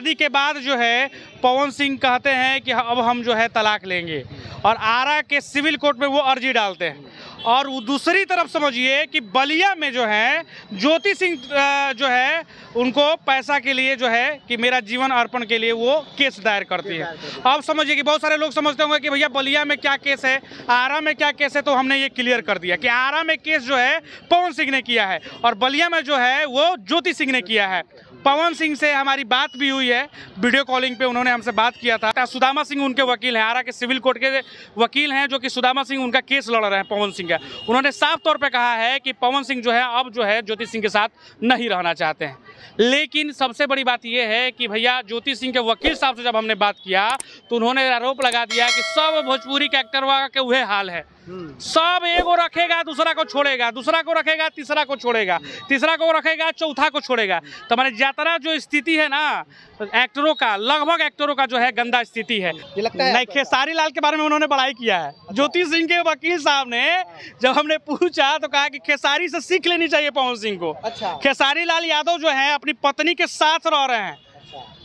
शादी के बाद जो है, पवन सिंह कहते हैं कि अब हम जो है तलाक लेंगे। और आरा के सिविल कोर्ट में वो अर्जी डालते हैं। और दूसरी तरफ़ समझिए कि बलिया में जो है, ज्योति सिंह जो है, उनको पैसा के लिए जो है कि मेरा जीवन अर्पण के लिए वो केस दायर करती है। अब समझिए कि बहुत सारे लोग समझते होंगे कि भैया बलिया में क्या केस है, आरा में क्या केस है तो हमने ये क्लियर कर दिया कि आरा में केस जो है, पवन सिंह ने किया है। और बलिया में जो है, वो ज्योति सिंह ने किया है। पवन सिंह से हमारी बात भी हुई है। वीडियो कॉलिंग पे उन्होंने हमसे बात किया था। सुदामा सिंह उनके वकील हैं? आरा के सिविल कोर्ट के वकील हैं जो कि सुदामा सिंह उनका केस लड़ रहे हैं, पवन सिंह का। उन्होंने साफ़ तौर पे कहा है कि पवन सिंह जो है, अब जो है, ज्योति सिंह के साथ नहीं रहना चाहते हैं। लेकिन सबसे बड़ी बात यह है कि भैया, ज्योति सिंह के वकील साहब से जब हमने बात किया तो उन्होंने आरोप लगा दिया कि सब भोजपुरी के एक्टर एक्टरवा के वह हाल है। सब एगो रखेगा दूसरा को छोड़ेगा दूसरा को रखेगा तीसरा को छोड़ेगा तीसरा को रखेगा चौथा को छोड़ेगा। तो हमारे यात्रा जो स्थिति है ना एक्टरों का लगभग एक्टरों का जो है गंदा स्थिति है। ये लगता है खेसारी लाल के बारे में उन्होंने बड़ाई किया है। ज्योति सिंह के वकील साहब ने जब हमने पूछा तो कहा कि खेसारी से सीख लेनी चाहिए पवन सिंह को। अच्छा। खेसारी लाल यादव जो है अपनी पत्नी के साथ रह रहे हैं। अच्छा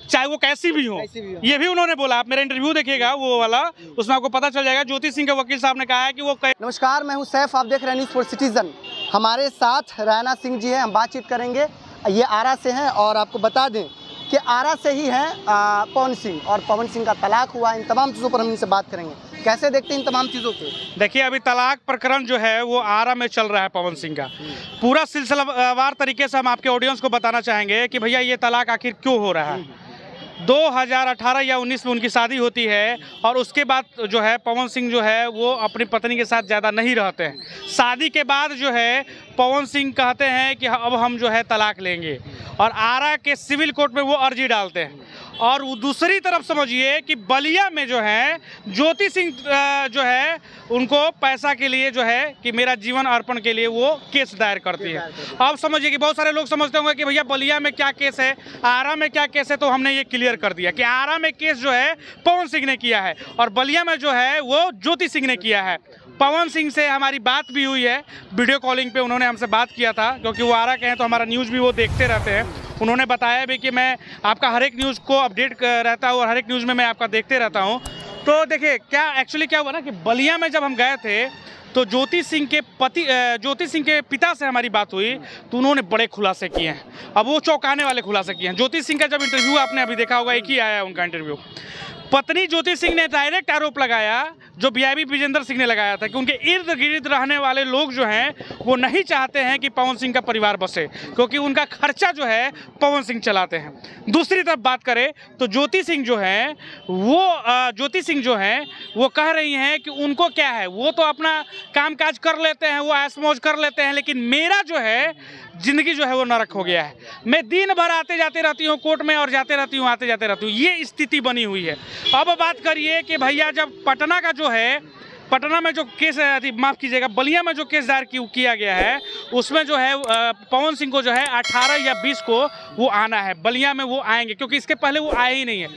चाहे वो कैसी भी हो। ये भी उन्होंने बोला। आप मेरा इंटरव्यू देखिएगा वो वाला उसमें आपको पता चल जाएगा। ज्योति सिंह के वकील साहब ने कहा है कि वो कै- नमस्कार मैं हूँ सैफ। आप देख रहे हैं न्यूज़ फॉर सिटीजन हमारे साथ रायना सिंह जी हैं। हम बातचीत करेंगे। ये आरा से हैं और आपको बता दें कि आरा से ही हैं पवन सिंह। और पवन सिंह का तलाक हुआ। इन तमाम चीज़ों पर हम इनसे बात करेंगे। कैसे देखते हैं इन तमाम चीज़ों को? देखिए अभी तलाक प्रकरण जो है वो आरा में चल रहा है पवन सिंह का। पूरा सिलसिलावार तरीके से हम आपके ऑडियंस को बताना चाहेंगे कि भैया ये तलाक आखिर क्यों हो रहा है? 2018 या 19 में उनकी शादी होती है और उसके बाद जो है पवन सिंह जो है वो अपनी पत्नी के साथ ज़्यादा नहीं रहते हैं। शादी के बाद जो है पवन सिंह कहते हैं कि अब हम जो है तलाक लेंगे और आरा के सिविल कोर्ट में वो अर्जी डालते हैं। और वो दूसरी तरफ़ समझिए कि बलिया में जो है ज्योति सिंह जो है उनको पैसा के लिए जो है कि मेरा जीवन अर्पण के लिए वो केस दायर करती है। अब समझिए कि बहुत सारे लोग समझते होंगे कि भैया बलिया में क्या केस है आरा में क्या केस है तो हमने ये क्लियर कर दिया कि आरा में केस जो है पवन सिंह ने किया है और बलिया में जो है वो ज्योति सिंह ने किया है। पवन सिंह से हमारी बात भी हुई है वीडियो कॉलिंग पे उन्होंने हमसे बात किया था क्योंकि वो आरा के हैं तो हमारा न्यूज़ भी वो देखते रहते हैं। उन्होंने बताया भी कि मैं आपका हर एक न्यूज़ को अपडेट रहता हूँ और हर एक न्यूज़ में मैं आपका देखते रहता हूँ। तो देखिए, क्या एक्चुअली क्या हुआ ना कि बलिया में जब हम गए थे तो ज्योति सिंह के पति ज्योति सिंह के पिता से हमारी बात हुई तो उन्होंने बड़े खुलासे किए हैं। अब वो चौंकाने वाले खुलासे किए हैं। ज्योति सिंह का जब इंटरव्यू आपने अभी देखा होगा, एक ही आया है उनका इंटरव्यू पत्नी ज्योति सिंह ने डायरेक्ट आरोप लगाया, जो बीआईबी विजेंद्र सिंह ने लगाया था कि उनके इर्द गिर्द रहने वाले लोग जो हैं, वो नहीं चाहते हैं कि पवन सिंह का परिवार बसे, क्योंकि उनका खर्चा जो है, पवन सिंह चलाते हैं। दूसरी तरफ़ बात करें तो ज्योति सिंह जो हैं, वो ज्योति सिंह जो हैं, वो कह रही हैं कि उनको क्या है, वो तो अपना काम काज कर लेते हैं, वो ऐश मौज कर लेते हैं, लेकिन मेरा जो है, ज़िंदगी जो है, वो नरक हो गया है। मैं दिन भर आते जाते रहती हूँ, कोर्ट में और जाते रहती हूँ, आते जाते रहती हूँ, ये स्थिति बनी हुई है। अब बात करिए कि भैया जब पटना का जो है, पटना में जो केस माफ़ कीजिएगा, बलिया में जो केस दायर किया गया है, उसमें जो है पवन सिंह को जो है 18 या 20 को वो आना है, बलिया में वो आएँगे, क्योंकि इसके पहले वो आए ही नहीं है।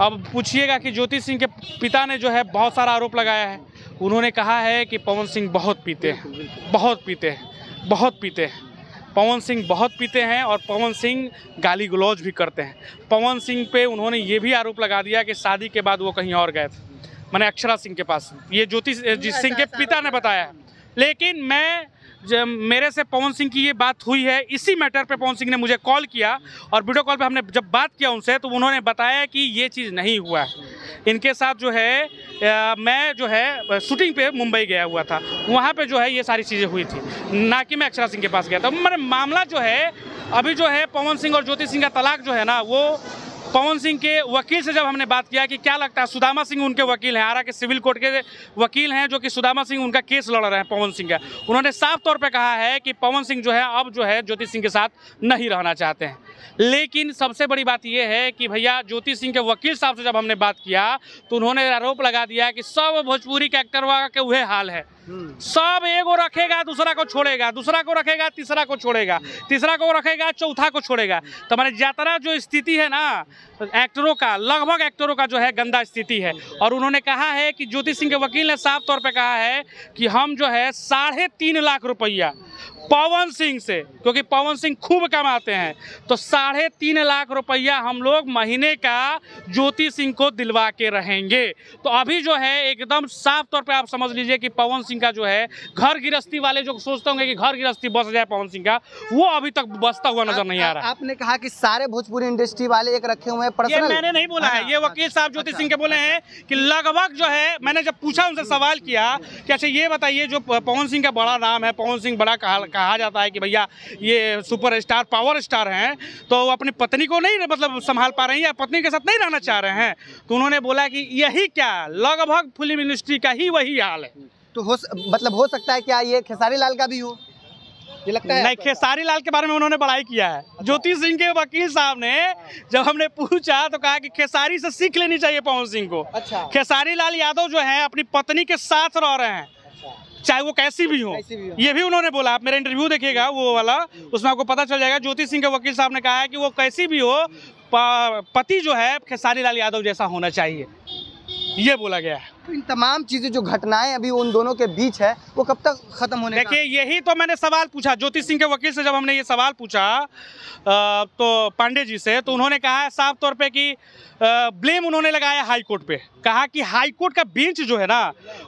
अब पूछिएगा कि ज्योति सिंह के पिता ने जो है बहुत सारा आरोप लगाया है। उन्होंने कहा है कि पवन सिंह बहुत पीते हैं, बहुत पीते हैं, बहुत पीते हैं। पवन सिंह बहुत पीते हैं और पवन सिंह गाली गलौज भी करते हैं। पवन सिंह पे उन्होंने ये भी आरोप लगा दिया कि शादी के बाद वो कहीं और गए थे। मैंने अक्षरा सिंह के पास ये ज्योति जी सिंह के पिता ने बताया लेकिन मैं जब मेरे से पवन सिंह की ये बात हुई है इसी मैटर पे पवन सिंह ने मुझे कॉल किया और वीडियो कॉल पे हमने जब बात किया उनसे तो उन्होंने बताया कि ये चीज़ नहीं हुआ है। इनके साथ जो है मैं जो है शूटिंग पे मुंबई गया हुआ था। वहाँ पे जो है, ये सारी चीज़ें हुई थी। ना कि मैं अक्षरा सिंह के पास गया था। मैंने मामला जो है, अभी जो है, पवन सिंह और ज्योति सिंह का तलाक जो है ना, वो पवन सिंह के वकील से जब हमने बात किया कि क्या लगता है, सुदामा सिंह उनके वकील हैं, आरा के सिविल कोर्ट के वकील हैं, जो कि सुदामा सिंह उनका केस लड़ रहे हैं, पवन सिंह का। उन्होंने साफ़ तौर पे कहा है कि पवन सिंह जो है, अब जो है, ज्योति सिंह के साथ नहीं रहना चाहते हैं। लेकिन सबसे बड़ी बात यह है कि भैया ज्योति सिंह के वकील साहब से जब हमने बात किया तो उन्होंने आरोप लगा दिया कि सब भोजपुरी के एक्टरवा के वह हाल है। सब एगो रखेगा दूसरा को छोड़ेगा दूसरा को रखेगा तीसरा को छोड़ेगा तीसरा को रखेगा चौथा को छोड़ेगा। तो हमारे यात्रा जो स्थिति है ना एक्टरों का लगभग एक्टरों का जो है गंदा स्थिति है। और उन्होंने कहा है कि ज्योति सिंह के वकील ने साफ़ तौर पे कहा है कि हम जो है साढ़े तीन लाख रुपया पवन सिंह से क्योंकि पवन सिंह खूब कमाते हैं। तो साढ़े तीन लाख रुपया हम लोग महीने का ज्योति सिंह को दिलवा के रहेंगे। तो अभी जो है एकदम साफ़ तौर पे आप समझ लीजिए कि पवन सिंह का जो है घर गृहस्थी वाले जो सोचते होंगे कि घर गृहस्थी बस जाए पवन सिंह का वो अभी तक बसता हुआ नज़र नहीं आ रहा। आपने कहा कि सारे भोजपुरी इंडस्ट्री वाले एक रखे हुए हैं मैंने नहीं बोला है ये वकील साहब ज्योति सिंह के बोले हैं कि लगभग जो है मैंने जब पूछा उनसे सवाल किया कि अच्छा ये बताइए जो पवन सिंह का बड़ा नाम है पवन सिंह बड़ा कहा, जाता है कि भैया ये सुपर स्टार पावर स्टार हैं तो वो अपनी पत्नी को नहीं मतलब संभाल पा रही हैं या पत्नी के साथ नहीं रहना चाह रहे हैं? तो उन्होंने बोला कि यही क्या लगभग फ़िल्म इंडस्ट्री का ही वही हाल है। तो हो मतलब हो सकता है क्या ये खेसारी लाल का भी हो? ये लगता है नहीं खेसारी लाल के बारे में उन्होंने बड़ाई किया है। अच्छा। ज्योति सिंह के वकील साहब ने जब हमने पूछा तो कहा कि खेसारी से सीख लेनी चाहिए पवन सिंह को। अच्छा। खेसारी लाल यादव जो है अपनी पत्नी के साथ रह रहे हैं। चाहे वो कैसी भी हो। ये भी उन्होंने बोला आप मेरा इंटरव्यू देखिएगा वो वाला उसमें आपको पता चल जाएगा ज्योति सिंह के वकील साहब ने कहा है कि वो कैसी भी हो पति जो है खेसारी लाल यादव जैसा होना चाहिए। ये बोला गया है। तो इन तमाम चीज़ें जो घटनाएँ अभी उन दोनों के बीच है वो कब तक खत्म होने देखिए यही तो मैंने सवाल पूछा ज्योति सिंह के वकील से जब हमने ये सवाल पूछा तो पांडे जी से तो उन्होंने कहा है साफ़ तौर पे कि ब्लेम उन्होंने लगाया हाई कोर्ट पे। कहा कि हाई कोर्ट का बेंच जो है ना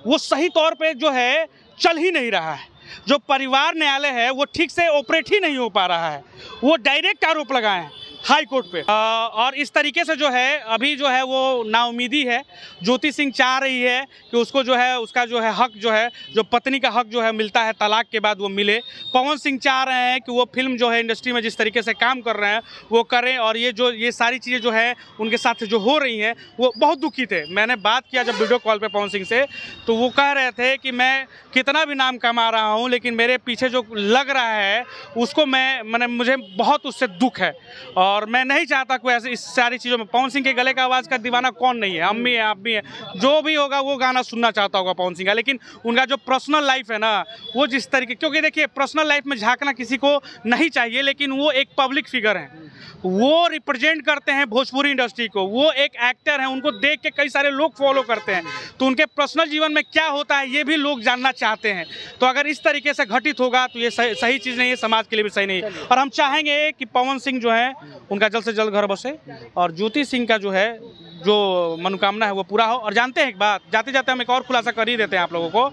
वो सही तौर पे जो है चल ही नहीं रहा है। जो परिवार न्यायालय है, वो ठीक से ऑपरेट ही नहीं हो पा रहा है। वो डायरेक्ट आरोप लगाए। हैं हाई कोर्ट पे। अ, और इस तरीके से जो है अभी जो है वो नाउमीदी है। ज्योति सिंह चाह रही है कि उसको जो है उसका जो है हक जो है जो पत्नी का हक जो है मिलता है तलाक के बाद वो मिले। पवन सिंह चाह रहे हैं कि वो फ़िल्म जो है इंडस्ट्री में जिस तरीके से काम कर रहे हैं वो करें। और ये जो ये सारी चीज़ें जो है उनके साथ जो हो रही हैं वो बहुत दुखी थे। मैंने बात किया जब वीडियो कॉल पर पवन सिंह से तो वो कह रहे थे कि मैं कितना भी नाम कमा रहा हूँ लेकिन मेरे पीछे जो लग रहा है उसको मैं मैंने मुझे बहुत उससे दुख है। और मैं नहीं चाहता कोई ऐसे इस सारी चीज़ों में। पवन सिंह के गले का आवाज़ का दीवाना कौन नहीं है? अम्मी है, आप भी हैं। जो भी होगा, वो गाना सुनना चाहता होगा पवन सिंह का। लेकिन उनका जो पर्सनल लाइफ है ना, वो जिस तरीके क्योंकि देखिए पर्सनल लाइफ में झांकना किसी को नहीं चाहिए, लेकिन वो एक पब्लिक फिगर हैं। वो रिप्रेजेंट करते हैं भोजपुरी इंडस्ट्री को। वो एक एक्टर हैं, उनको देख के कई सारे लोग फॉलो करते हैं। तो उनके पर्सनल जीवन में क्या होता है, ये भी लोग जानना चाहते हैं। तो अगर इस तरीके से घटित होगा तो ये सही चीज़ नहीं है, समाज के लिए भी सही नहीं है। और हम चाहेंगे कि पवन सिंह जो है उनका जल्द से जल्द घर बसे। और ज्योति सिंह का जो है, जो मनोकामना है वो पूरा हो। और जानते हैं एक बात जाते जाते हम एक और खुलासा कर ही देते हैं आप लोगों को।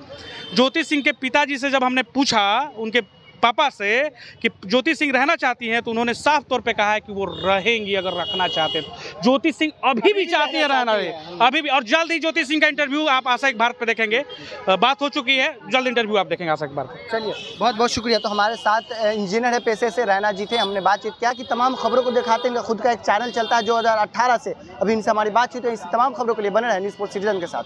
ज्योति सिंह के पिताजी से जब हमने पूछा, उनके पापा से कि ज्योति सिंह रहना चाहती हैं तो उन्होंने साफ़ तौर पे कहा है कि वो रहेंगी अगर रखना चाहते हैं। ज्योति सिंह अभी अभी भी चाहती है रहना है। अभी भी। और जल्द ही ज्योति सिंह का इंटरव्यू आप आशा एक भारत पे देखेंगे। बात हो चुकी है जल्द इंटरव्यू आप देखेंगे आशा एक भारत चलिए बहुत बहुत शुक्रिया। तो हमारे साथ इंजीनियर है पेशे से रहना जी थे हमने बातचीत किया कि तमाम खबरों को दिखाते हैं। खुद का एक चैनल चलता है 2018 से। अभी इनसे हमारी बातचीत है इस तमाम खबरों के लिए बने रहे न्यूज़ सिटीजन के साथ।